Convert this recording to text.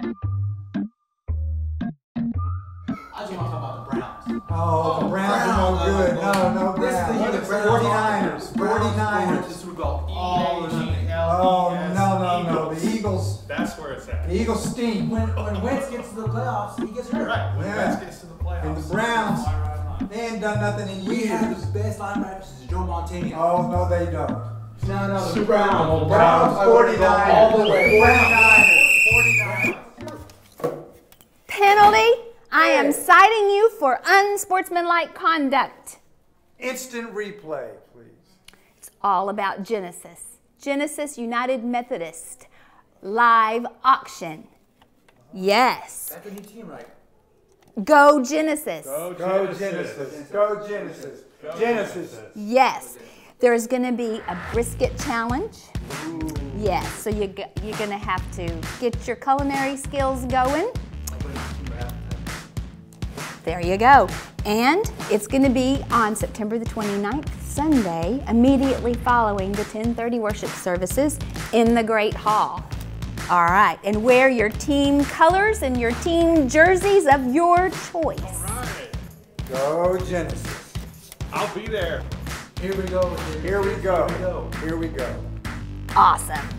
I just want to talk about the Browns. Oh, the oh, Browns are no good. No, no This is oh, the the 49ers. Browns going to 49ers. the Super Bowl. All or. Oh, no, no, no. The Eagles. That's where it's at. The Eagles stink. When, when Wentz gets to the playoffs, he gets hurt. Right. When Yeah. Wentz gets to the playoffs. And the Browns. They ain't done nothing in We have years. the best linebackers since Joe Montana. Oh, no, they don't. no, no, the Browns. Browns are gonna go 49ers. all the way. 49ers. Penalty. I am citing you for unsportsmanlike conduct. Instant replay, please. It's all about Genesis. Genesis United Methodist live auction. Yes. That's a new team, right? Go Genesis. Go Go Genesis. Genesis. Go Genesis. Go Genesis. Yes. There's going to be a brisket challenge. Yes. So you g- you're going to have to get your culinary skills going. There you go. And it's going to be on September the 29th, Sunday, immediately following the 1030 worship services in the Great Hall. All right. And wear your team colors and your team jerseys of your choice. Right. Go Genesis. I'll be there. Here we go. Here we go. Here we go. Awesome.